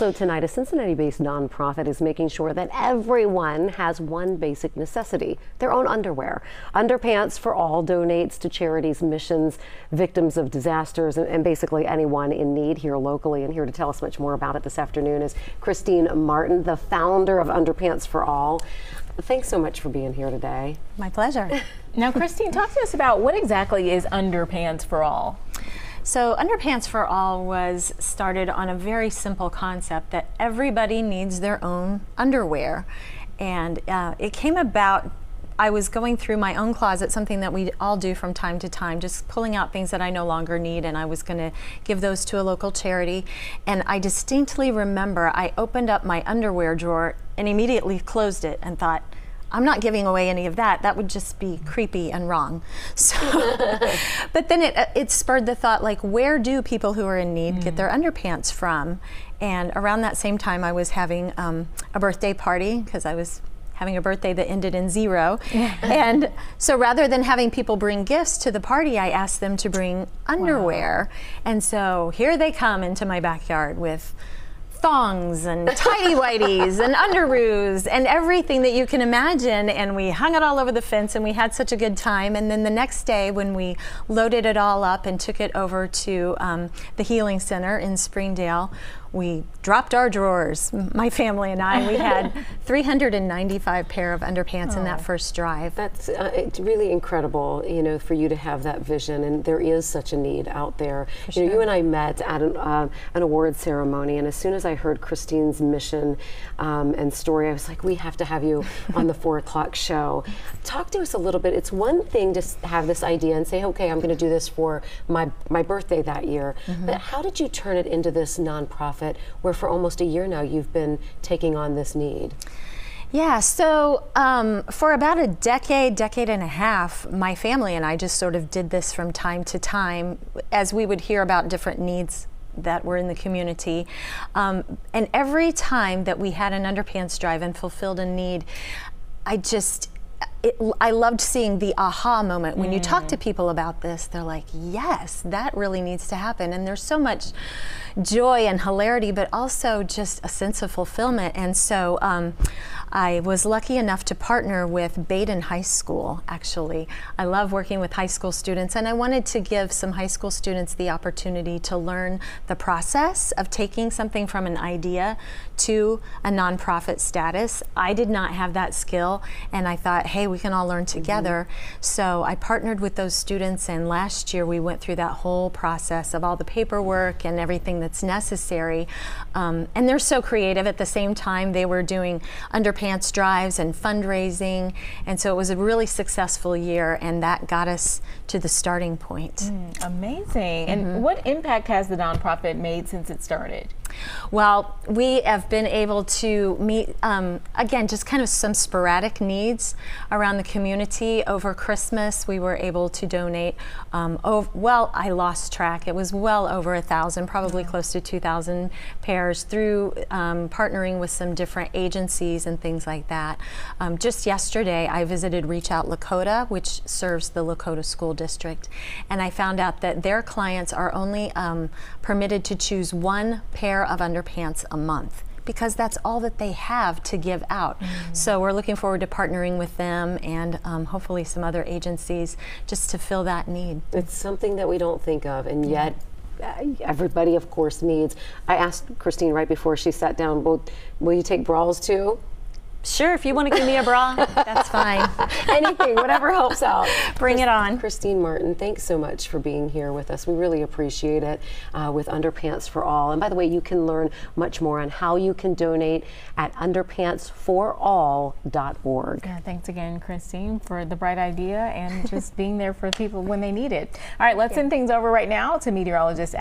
So tonight, a Cincinnati-based nonprofit is making sure that everyone has one basic necessity, their own underwear. Underpants for All donates to charities, missions, victims of disasters, and, and basically anyone in need here locally. And here to tell us much more about it this afternoon is Christine Martin, the founder of Underpants for All. Thanks so much for being here today. My pleasure. now, Christine, talk to us about what exactly is Underpants for All? So Underpants for All was started on a very simple concept that everybody needs their own underwear. And uh, it came about I was going through my own closet, something that we all do from time to time, just pulling out things that I no longer need, and I was going to give those to a local charity. And I distinctly remember I opened up my underwear drawer and immediately closed it and thought, I'm not giving away any of that. That would just be creepy and wrong. So, but then it, it spurred the thought like, where do people who are in need mm. get their underpants from? And around that same time, I was having um, a birthday party because I was having a birthday that ended in zero. and so rather than having people bring gifts to the party, I asked them to bring underwear. Wow. And so here they come into my backyard with thongs and tidy whities and underoos and everything that you can imagine. And we hung it all over the fence and we had such a good time. And then the next day, when we loaded it all up and took it over to um, the Healing Center in Springdale, we dropped our drawers, my family and I. We had 395 pair of underpants oh, in that oh. first drive. That's uh, it's really incredible, you know, for you to have that vision, and there is such a need out there. For you sure. know, you and I met at an, uh, an award ceremony, and as soon as I heard Christine's mission um, and story, I was like, we have to have you on the four o'clock show. Talk to us a little bit. It's one thing to have this idea and say, okay, I'm going to do this for my my birthday that year, mm -hmm. but how did you turn it into this nonprofit? Nonprofit where for almost a year now you've been taking on this need. Yeah, so um, for about a decade, decade and a half, my family and I just sort of did this from time to time as we would hear about different needs that were in the community. Um, and every time that we had an underpants drive and fulfilled a need, I just, it, I loved seeing the aha moment. When mm. you talk to mm. people about this, they're like, yes, that really needs to happen. And there's so much joy and hilarity, but also just a sense of fulfillment. And so um, I was lucky enough to partner with Badin High School, actually. I love working with high school students, and I wanted to give some high school students the opportunity to learn the process of taking something from an idea to a nonprofit status. I did not have that skill, and I thought, hey, we can all learn mm-hmm. together. Mm -hmm. So I partnered with those students, and last year we went through that whole process of all the paperwork and everything that's necessary. Um, and they're so creative. At the same time, they were doing under pants drives and fundraising. And so it was a really successful year, and that got us to the starting point. Mm, amazing. Mm -hmm. And what impact has the nonprofit made since it started? Well, we have been able to meet, um, again, just kind of some sporadic needs around the community. Over Christmas, we were able to donate, um, over, well, I lost track. It was well over a thousand, probably close to 2,000 pairs through um, partnering with some different agencies and things like that. Um, just yesterday, I visited Reach Out Lakota, which serves the Lakota School District, and I found out that their clients are only um, permitted to choose one pair of underpants a month because that's all that they have to give out. Mm -hmm. So we're looking forward to partnering with them and um, hopefully some other agencies just to fill that need. It's something that we don't think of, and yet everybody, of course, needs. I asked Christine right before she sat down, well, will you take bras too? Sure, if you want to give me a bra, that's fine. Anything, whatever helps out. Bring Christ it on. Christine Martin, thanks so much for being here with us. We really appreciate it uh, with Underpants for All. And by the way, you can learn much more on how you can donate at underpantsforall.org. Yeah, thanks again, Christine, for the bright idea and just being there for people when they need it. All right, let's yeah. send things over right now to meteorologist